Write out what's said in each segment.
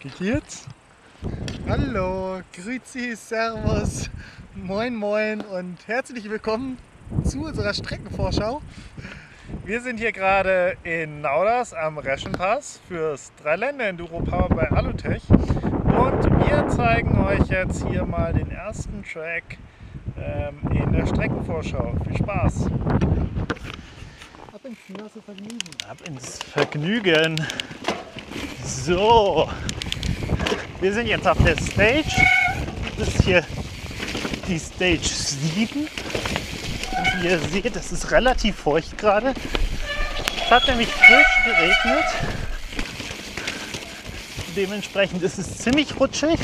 Geht's? Hallo, Grüezi, Servus, Moin Moin und herzlich willkommen zu unserer Streckenvorschau. Wir sind hier gerade in Nauders am Reschenpass fürs Dreiländer Enduro Power bei Alutech und wir zeigen euch jetzt hier mal den ersten Track ähm, in der Streckenvorschau. Viel Spaß! Ab ins Vergnügen. Ab ins Vergnügen! So, wir sind jetzt auf der Stage. Das ist hier die Stage 7. Und wie ihr seht, es ist relativ feucht gerade. Es hat nämlich frisch geregnet. Dementsprechend ist es ziemlich rutschig.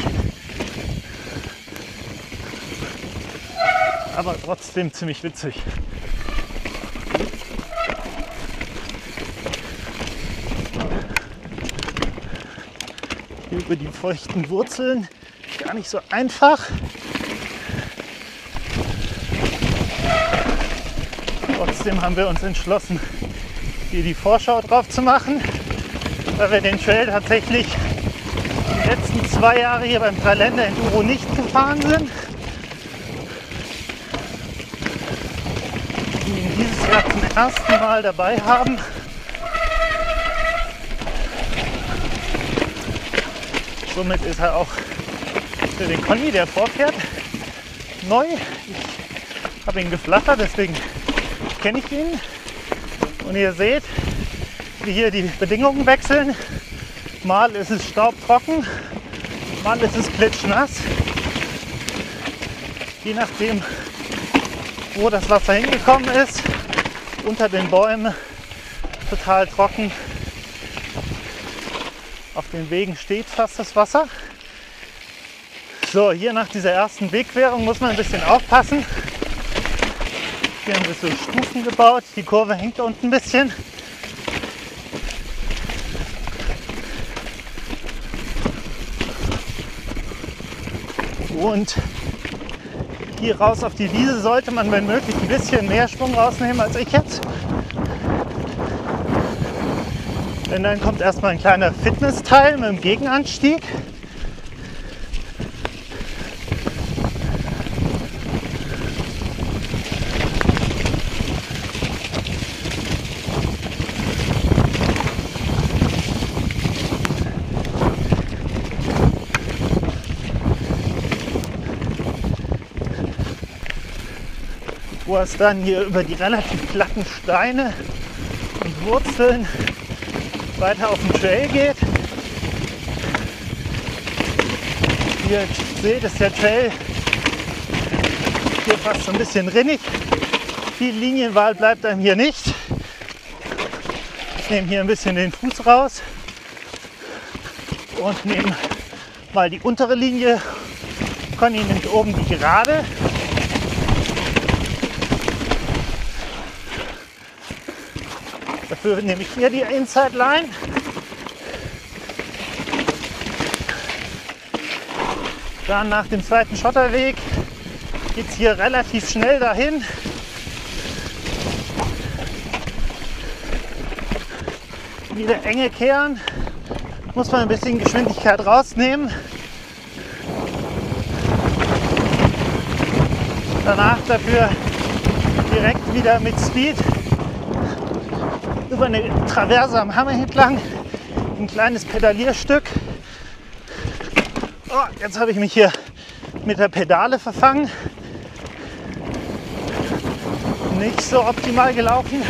Aber trotzdem ziemlich witzig. Über die feuchten Wurzeln gar nicht so einfach. Trotzdem haben wir uns entschlossen, hier die Vorschau drauf zu machen, weil wir den Trail tatsächlich die letzten zwei Jahre hier beim Dreiländer Enduro nicht gefahren sind. Ihn dieses Jahr zum ersten Mal dabei haben. Somit ist er auch für den Conny, der vorfährt, neu. Ich habe ihn geflattert, deswegen kenne ich ihn. Und ihr seht, wie hier die Bedingungen wechseln. Mal ist es staubtrocken, mal ist es klitschnass. Je nachdem, wo das Wasser hingekommen ist. Unter den Bäumen total trocken. Auf den Wegen steht fast das Wasser. So, hier nach dieser ersten Wegquerung muss man ein bisschen aufpassen. Hier haben wir so Stufen gebaut. Die Kurve hängt unten ein bisschen. Und hier raus auf die Wiese sollte man, wenn möglich, ein bisschen mehr Schwung rausnehmen als ich jetzt. Denn dann kommt erstmal ein kleiner Fitnessteil mit dem Gegenanstieg. wo es dann hier über die relativ glatten Steine und Wurzeln weiter auf den Trail geht. Wie ihr seht, ist der Trail hier fast so ein bisschen rinnig. Viel Linienwahl bleibt einem hier nicht. Ich nehme hier ein bisschen den Fuß raus und nehme mal die untere Linie. Conny nimmt oben die gerade. Dafür nehme ich hier die Inside Line. Dann nach dem zweiten Schotterweg geht es hier relativ schnell dahin. Wieder enge kehren. Muss man ein bisschen Geschwindigkeit rausnehmen. Danach dafür direkt wieder mit Speed über eine Traverse am Hammer entlang. Ein kleines Pedalierstück. Oh, jetzt habe ich mich hier mit der Pedale verfangen. Nicht so optimal gelaufen.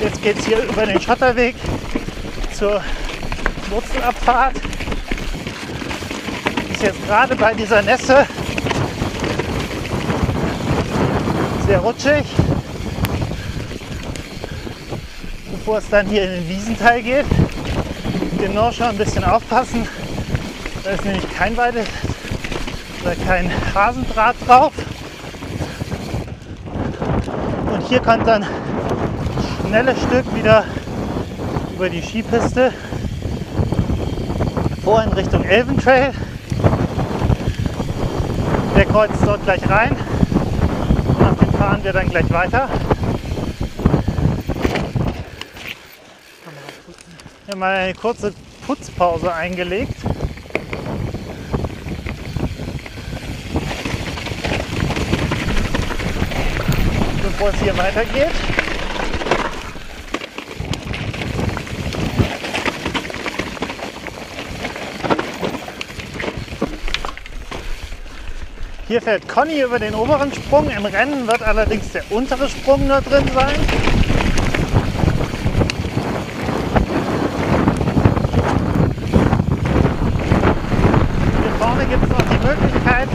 Jetzt geht es hier über den Schotterweg zur Wurzelabfahrt jetzt gerade bei dieser Nässe sehr rutschig. Bevor es dann hier in den Wiesenteil geht. Genau schon ein bisschen aufpassen. Da ist nämlich kein Weide oder kein Rasendraht drauf. Und hier kommt dann schnelles Stück wieder über die Skipiste vor in Richtung Elventrail. Der kreuzt dort gleich rein. fahren wir dann gleich weiter. Wir haben mal eine kurze Putzpause eingelegt. Bevor es hier weitergeht. Hier fährt Conny über den oberen Sprung. Im Rennen wird allerdings der untere Sprung nur drin sein. Hier vorne gibt es noch die Möglichkeit,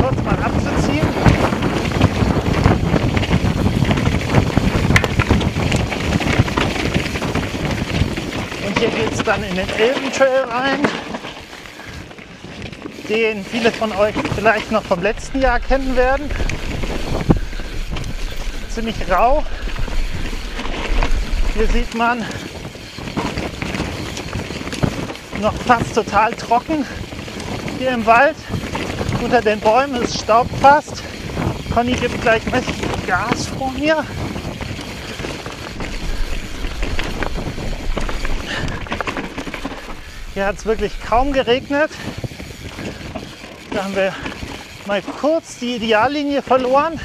kurz mal abzuziehen. Und hier geht es dann in den Elbentrail rein den viele von euch vielleicht noch vom letzten Jahr kennen werden. Ziemlich rau. Hier sieht man noch fast total trocken hier im Wald. Unter den Bäumen ist Staub fast. Conny gibt gleich mächtig Gas vor mir. Hier hat es wirklich kaum geregnet. Da haben wir mal kurz die Ideallinie verloren.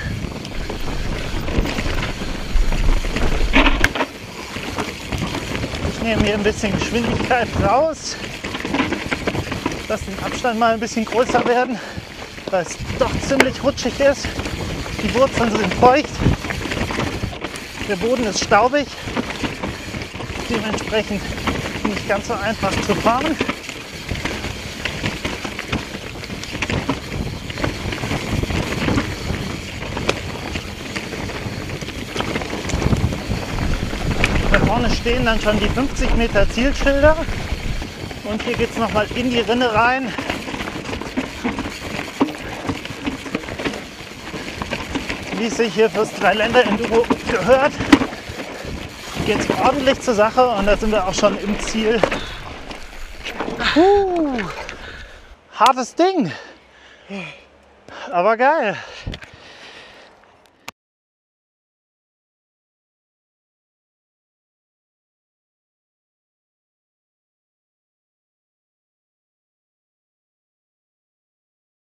Ich nehme hier ein bisschen Geschwindigkeit raus. Lass den Abstand mal ein bisschen größer werden, weil es doch ziemlich rutschig ist. Die Wurzeln sind feucht. Der Boden ist staubig. Dementsprechend nicht ganz so einfach zu fahren. Vorne stehen dann schon die 50 Meter Zielschilder. Und hier geht es nochmal in die Rinne rein. Wie es sich hier fürs Dreiländer-Enduro gehört, geht es ordentlich zur Sache und da sind wir auch schon im Ziel. Puh, hartes Ding, aber geil.